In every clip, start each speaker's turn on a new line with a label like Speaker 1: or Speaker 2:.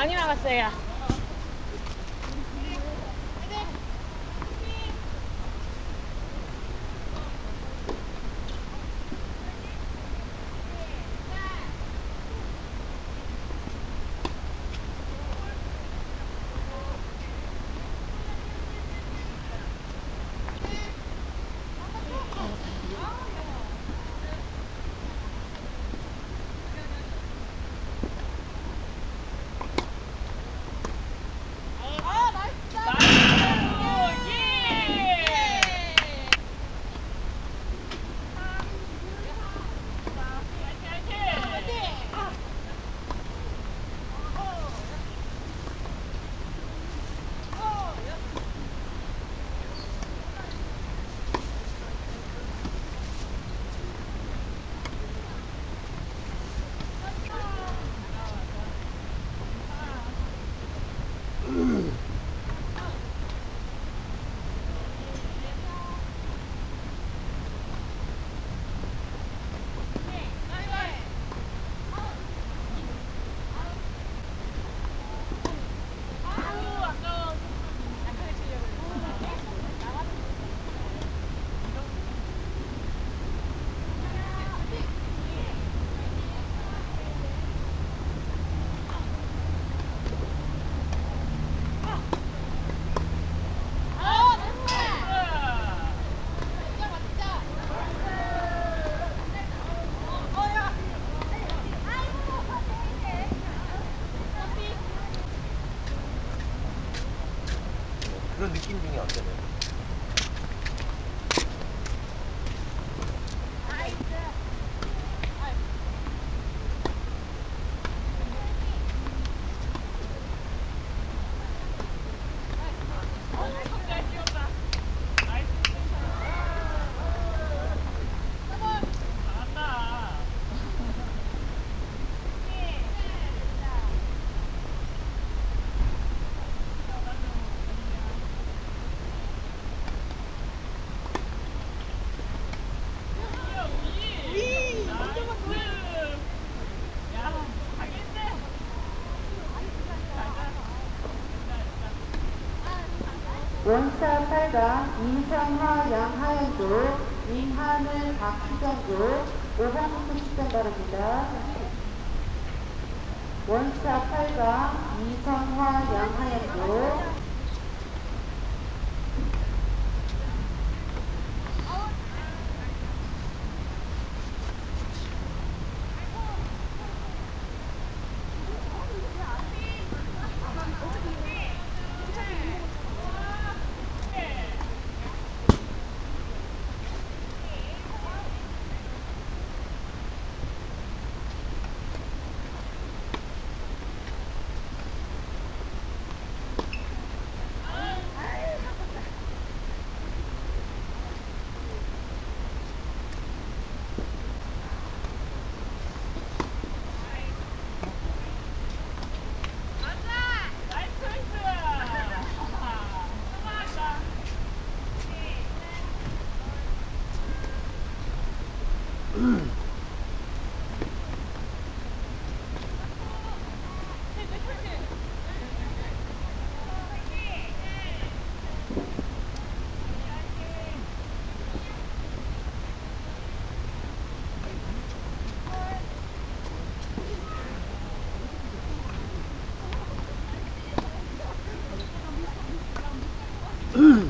Speaker 1: 많이 나갔어요.
Speaker 2: 그런 느낌 중에 어때요?
Speaker 3: 원사 8강 이성화 양하연도 임하늘 박희정도 5번부터 10번 바랍니다. 원사 8강 이성화 양하연도
Speaker 2: Mm. Mm.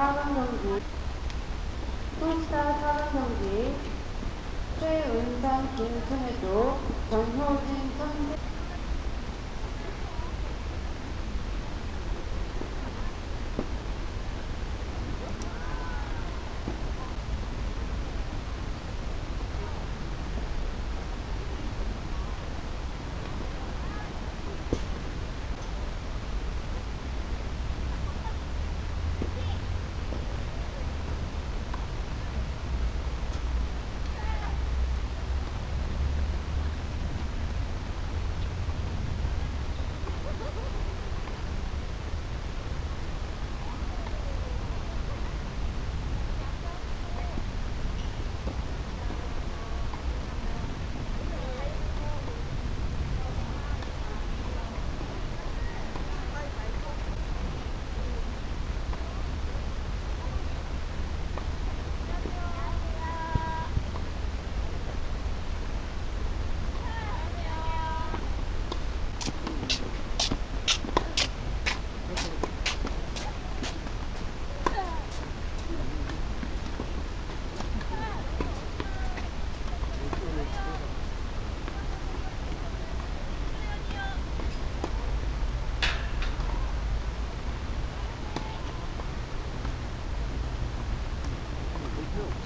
Speaker 2: 4강
Speaker 3: 경기 풀사 4강 경기 최은상 김승혜도 전효